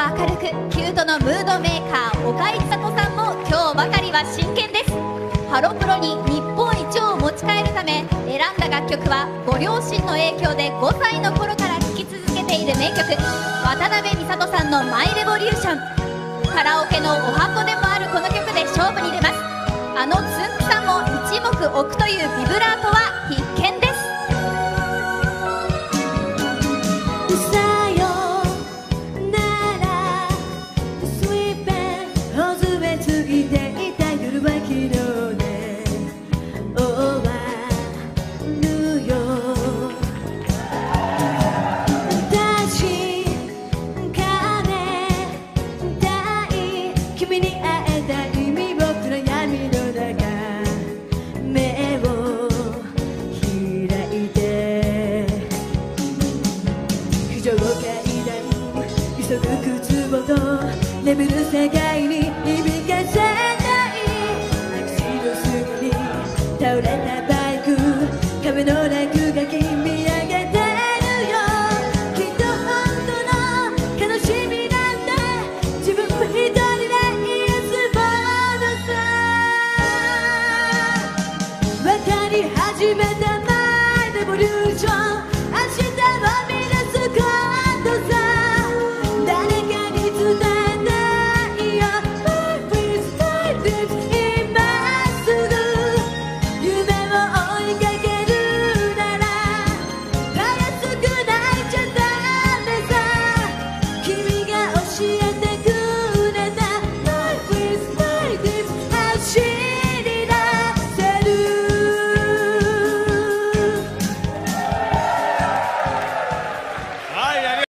は明るくキュートのムードメーカー岡井千里さんも今日ばかりは真剣です。ハロプロに日本一を持ち帰るため選んだ楽曲はご両親の影響で5歳の頃から聴き続けている名曲渡辺美里さんの「マイレボリューション」カラオケのお箱でもあるこの曲で勝負に出ます。あのつんくさんも一目置くというビブラートは必見君に会えた意味を暗闇の中目を開いて。非常階段急ぐ靴音眠る世界に響かせない。タクシーの隅に倒れたバり始